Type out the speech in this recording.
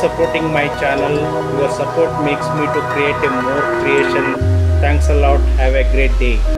supporting my channel. Your support makes me to create a more creation. Thanks a lot. Have a great day.